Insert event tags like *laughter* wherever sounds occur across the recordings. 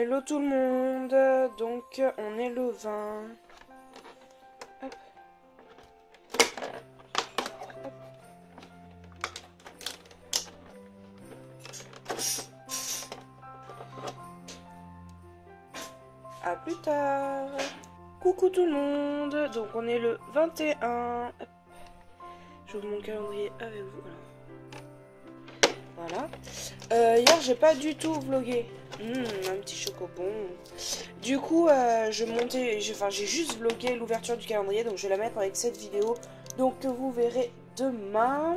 Hello tout le monde, donc on est le 20. Hop. Hop. À plus tard. Coucou tout le monde, donc on est le 21. Hop. J'ouvre mon calendrier avec vous. Voilà. Voilà. Euh, hier, j'ai pas du tout vlogué. Mmh, un petit chocobon. Du coup, euh, je montais, enfin, j'ai juste vlogué l'ouverture du calendrier, donc je vais la mettre avec cette vidéo. Donc, que vous verrez demain.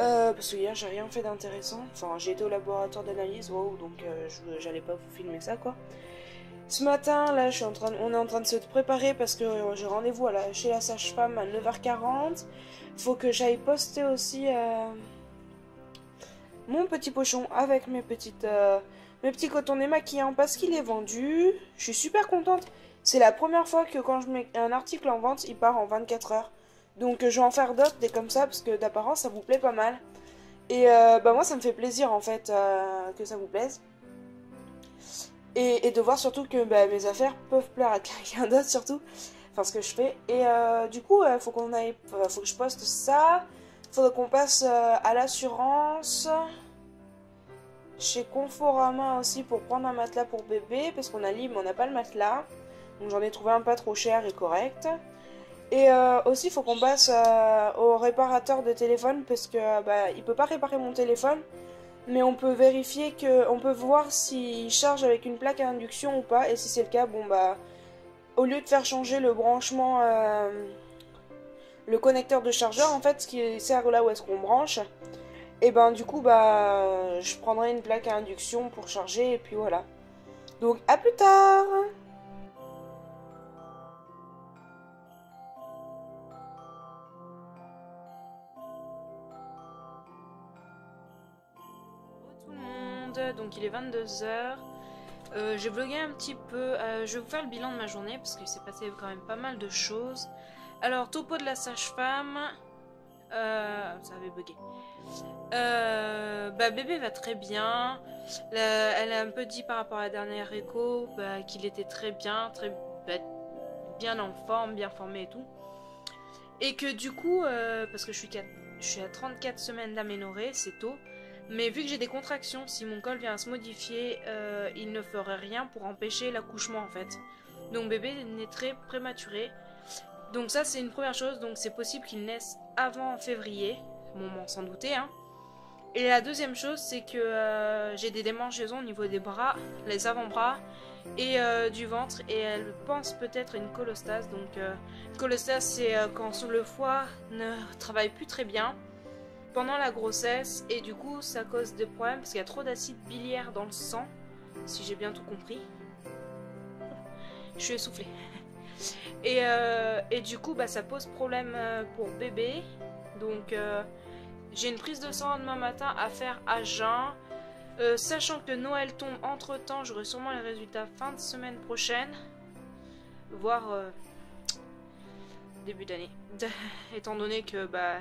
Euh, parce que hier, j'ai rien fait d'intéressant. Enfin, j'ai été au laboratoire d'analyse, wow, donc euh, j'allais pas vous filmer ça, quoi. Ce matin, là, je suis en train, on est en train de se préparer parce que j'ai rendez-vous chez la sage-femme à 9h40. Faut que j'aille poster aussi mon petit pochon avec mes petites euh, mes petits cotons démaquillants parce qu'il est vendu. Je suis super contente. C'est la première fois que quand je mets un article en vente, il part en 24 heures. Donc je vais en faire d'autres des comme ça parce que d'apparence ça vous plaît pas mal. Et euh, bah moi ça me fait plaisir en fait euh, que ça vous plaise. Et, de voir surtout que bah, mes affaires peuvent plaire à quelqu'un *laughs* d'autre surtout. Enfin ce que je fais. Et du coup il faut qu'on aille. faut que je poste ça. Faudrait qu'on passe à l'assurance chez Conforama aussi pour prendre un matelas pour bébé parce qu'on a lit mais on n'a pas le matelas. Donc j'en ai trouvé un pas trop cher et correct. Et euh, aussi il faut qu'on passe euh, au réparateur de téléphone parce que bah, il peut pas réparer mon téléphone. Mais on peut vérifier que on peut voir s'il charge avec une plaque à induction ou pas. Et si c'est le cas, bon bah au lieu de faire changer le branchement euh, le connecteur de chargeur en fait ce qui sert là où est-ce qu'on branche et ben du coup bah je prendrai une plaque à induction pour charger et puis voilà. Donc à plus tard tout le monde, donc il est 22h. Euh, j'ai vlogué un petit peu, euh, je vais vous faire le bilan de ma journée parce qu'il s'est passé quand même pas mal de choses. Alors, topo de la sage-femme, euh, ça avait bugué. Euh, bah, bébé va très bien. elle a un peu dit par rapport à la dernière écho bah, qu'il était très bien, très bah, bien en forme, bien formé et tout. Et que du coup, euh, parce que je suis, je suis à 34 semaines d'aménorrhée, c'est tôt. Mais vu que j'ai des contractions, si mon col vient à se modifier, il ne ferait rien pour empêcher l'accouchement en fait. Donc bébé naît très prématuré. Donc ça c'est une première chose, donc c'est possible qu'il naisse avant février, moment sans douter. Hein. Et la deuxième chose c'est que euh, j'ai des démangeaisons au niveau des bras, les avant-bras et euh, du ventre et elle pense peut-être une colostase. Donc euh, colostase c'est quand le foie ne travaille plus très bien pendant la grossesse et du coup ça cause des problèmes parce qu'il y a trop d'acide biliaire dans le sang, si j'ai bien tout compris. Je suis essoufflée. Euh, et, du coup, bah, ça pose problème euh, pour bébé. Donc, euh, j'ai une prise de sang demain matin à faire à jeun. sachant que Noël tombe entre temps, j'aurai sûrement les résultats fin de semaine prochaine. Voire début d'année. *laughs* Étant donné que bah,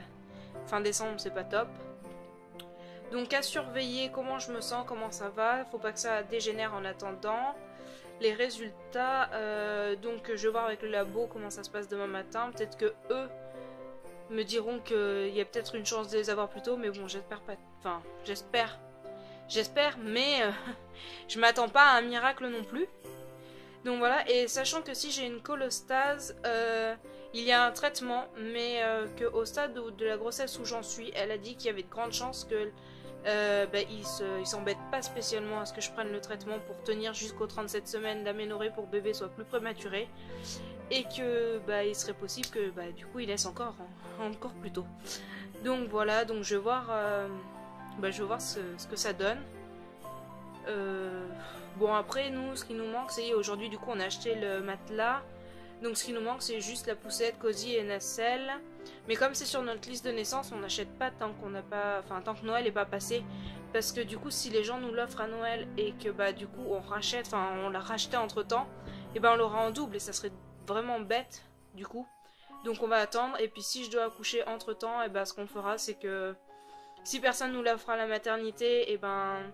fin décembre, c'est pas top. Donc à surveiller comment je me sens, comment ça va. Faut pas que ça dégénère en attendant les résultats. Euh, donc je vais voir avec le labo comment ça se passe demain matin. Peut-être que eux me diront qu'il y a peut-être une chance de les avoir plus tôt, mais bon, j'espère pas. Enfin, j'espère. J'espère, mais euh, *laughs* je m'attends pas à un miracle non plus. Donc voilà, et sachant que si j'ai une colostase, euh, il y a un traitement, mais que au stade de la grossesse où j'en suis, elle a dit qu'il y avait de grandes chances que euh, bah, il s'embête pas spécialement à ce que je prenne le traitement pour tenir jusqu'aux 37 semaines d'aménorrhée pour bébé soit plus prématuré et que bah, il serait possible que bah, du coup il laisse encore encore plus tôt. Donc voilà, donc je vais voir, euh, bah, je vais voir ce, que ça donne. Euh, bon après nous, ce qui nous manque, c'est aujourd'hui du coup on a acheté le matelas. Donc ce qui nous manque, c'est juste la poussette, cosy et nacelle. Mais comme c'est sur notre liste de naissance, on n'achète pas tant qu'on n'a pas, enfin tant que Noël n'est pas passé, parce que du coup, si les gens nous l'offrent à Noël et que bah du coup on rachète, enfin on l'a racheté entre temps, et eh ben on l'aura en double et ça serait vraiment bête du coup. Donc on va attendre. Et puis si je dois accoucher entre temps, et eh ben ce qu'on fera, c'est que si personne nous l'offre à la maternité, et eh ben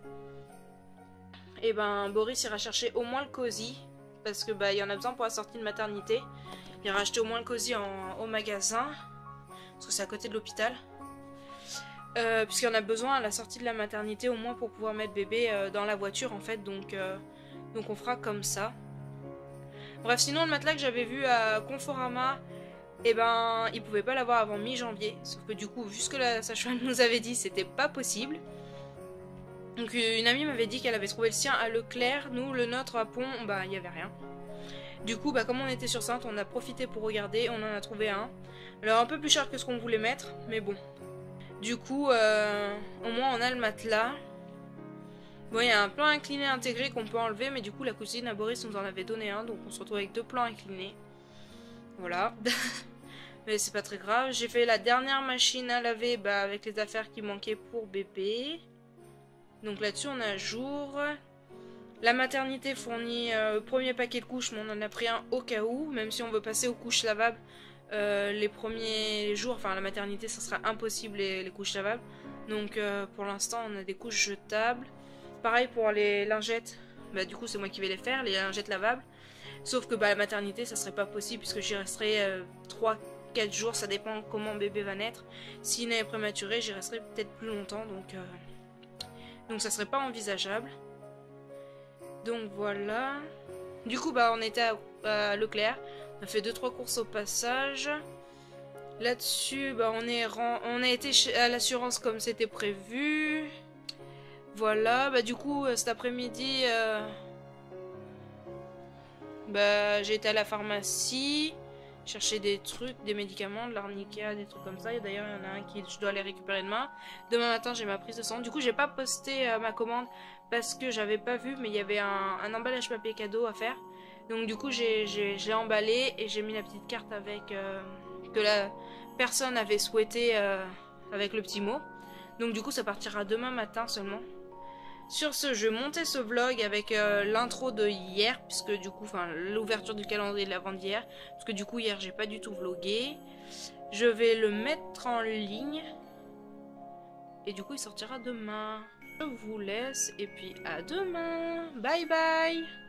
et ben Boris ira chercher au moins le cosy. Parce que bah il y en a besoin pour la sortie de maternité. Il ira acheter au moins le cosy au magasin. Parce que c'est à côté de l'hôpital. Euh, a besoin à la sortie de la maternité au moins pour pouvoir mettre bébé euh, dans la voiture en fait. Donc, euh, donc on fera comme ça. Bref, sinon le matelas que j'avais vu à Conforama, eh ben il pouvait pas l'avoir avant mi-janvier. Sauf que du coup, vu ce que la sage-femme nous avait dit, c'était pas possible. Donc une amie m'avait dit qu'elle avait trouvé le sien à Leclerc. Nous, le nôtre à Pont, bah il y avait rien. Du coup, bah comme on était sur Sainte, on a profité pour regarder. On en a trouvé un. Alors un peu plus cher que ce qu'on voulait mettre, mais bon. Du coup, euh, au moins on a le matelas. Bon, il y a un plan incliné intégré qu'on peut enlever, mais du coup la cousine à Boris nous en avait donné un, donc on se retrouve avec deux plans inclinés. Voilà. *laughs* mais c'est pas très grave. J'ai fait la dernière machine à laver bah, avec les affaires qui manquaient pour bébé. Donc là-dessus on a jour. La maternité fournit euh, premier paquet de couches, mais on en a pris un au cas où, même si on veut passer aux couches lavables. Euh, les premiers jours, enfin la maternité, ça sera impossible les, couches lavables. Donc euh, pour l'instant, on a des couches jetables. Pareil pour les lingettes, bah, du coup c'est moi qui vais les faire, les lingettes lavables. Sauf que bah, la maternité, ça serait pas possible puisque j'y resterai 3-4 jours, ça dépend comment bébé va naître. S'il naît prématuré, j'y resterai peut-être plus longtemps, donc, donc ça serait pas envisageable. Donc voilà. Du coup, bah, on était à, Leclerc. On a fait 2-3 courses au passage. Là-dessus, bah, on, est on a été à l'assurance comme c'était prévu. Voilà, bah du coup, euh, cet après-midi, euh, bah, j'ai été à la pharmacie chercher des trucs, des médicaments, de l'arnica, des trucs comme ça. D'ailleurs, il y en a un qui je dois aller récupérer demain. Demain matin, j'ai ma prise de sang. Du coup, j'ai pas posté euh, ma commande parce que j'avais pas vu, mais il y avait un, emballage papier cadeau à faire. Donc du coup, j'ai emballé et j'ai mis la petite carte avec euh, que la personne avait souhaité euh, avec le petit mot. Donc du coup, ça partira demain matin seulement. Sur ce, je monter ce vlog avec euh, l'intro de hier, puisque du coup, enfin, l'ouverture du calendrier de la vente d'hier, parce que du coup, hier, j'ai pas du tout vlogué. Je vais le mettre en ligne. Et du coup, il sortira demain. Je vous laisse, et puis à demain. Bye bye